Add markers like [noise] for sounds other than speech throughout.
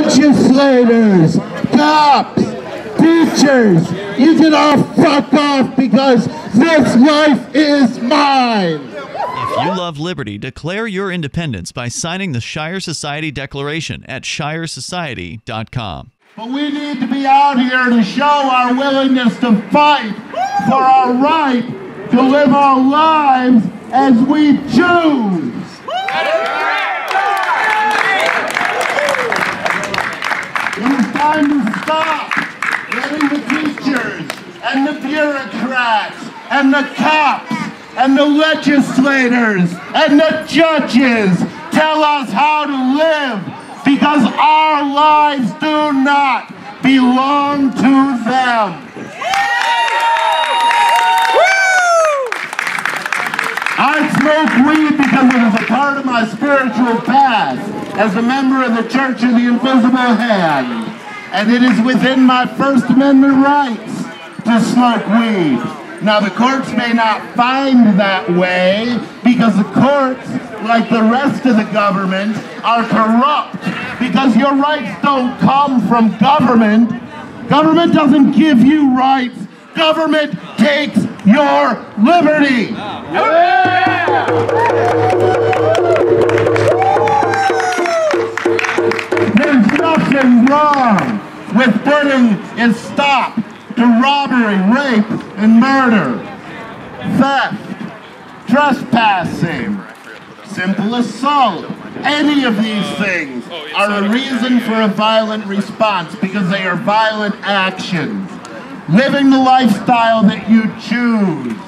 legislators, cops, teachers, you can all fuck off because this life is mine. If you love liberty, declare your independence by signing the Shire Society Declaration at shiresociety.com. But we need to be out here to show our willingness to fight for our right to live our lives as we choose. Time to stop letting the teachers and the bureaucrats and the cops and the legislators and the judges tell us how to live because our lives do not belong to them. I smoke weed because it is a part of my spiritual path as a member of the Church of the Invisible Hand. And it is within my First Amendment rights to smoke weed. Now, the courts may not find that way because the courts, like the rest of the government, are corrupt because your rights don't come from government. Government doesn't give you rights. Government takes your liberty. There's putting stop to robbery, rape, and murder, theft, trespassing, simple assault. Any of these things are a reason for a violent response because they are violent actions. Living the lifestyle that you choose.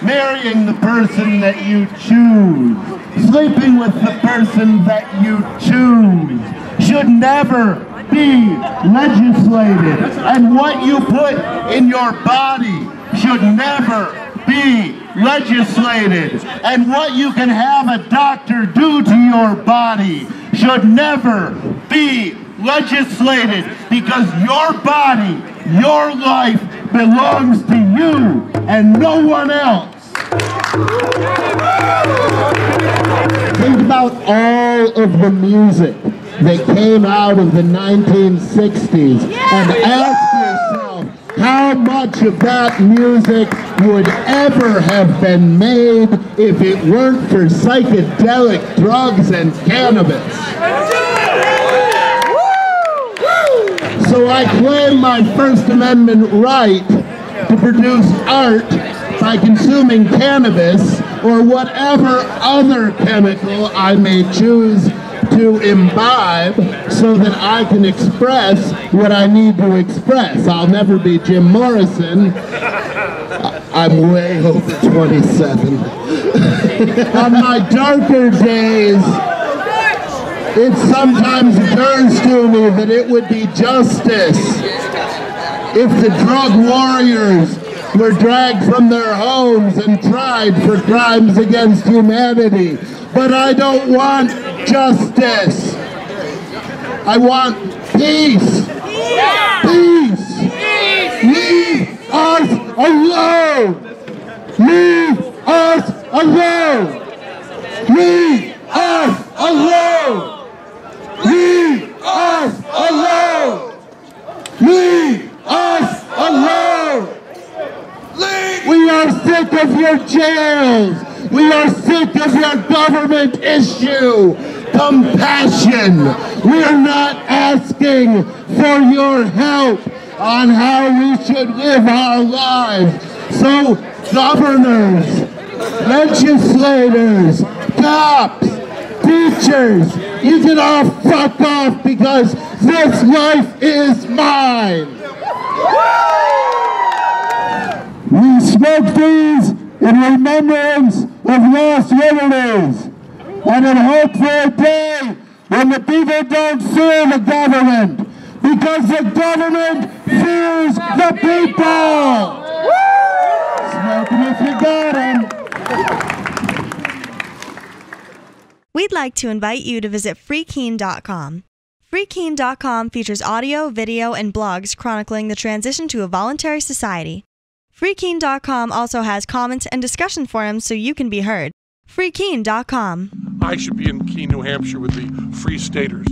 Marrying the person that you choose, sleeping with the person that you choose, should never be legislated. And what you put in your body should never be legislated. And what you can have a doctor do to your body should never be legislated because your body, your life belongs to you and no one else. Think about all of the music that came out of the 1960s and ask yourself how much of that music would ever have been made if it weren't for psychedelic drugs and cannabis. So I claim my First Amendment right to produce art by consuming cannabis or whatever other chemical I may choose to imbibe so that I can express what I need to express. I'll never be Jim Morrison. I'm way over 27. [laughs] On my darker days, it sometimes occurs to me that it would be justice if the drug warriors were dragged from their homes and tried for crimes against humanity. But I don't want justice. I want peace. Peace. Leave us alone. Leave us alone. Leave us alone. Leave us alone. Leave us alone. We are sick of your jails. We are sick of your government issue. Compassion. We are not asking for your help on how we should live our lives. So, governors, legislators, cops, teachers, you can all fuck off because this life is mine. We smoke these in remembrance of lost liberties and in hope for a day when the people don't fear the government because the government fears the people. Smoke if you got 'em. We'd like to invite you to visit freekeene.com. Freekeene.com features audio, video, and blogs chronicling the transition to a voluntary society. Freekeene.com also has comments and discussion forums so you can be heard. Freekeene.com. I should be in Keene, New Hampshire with the Free Staters.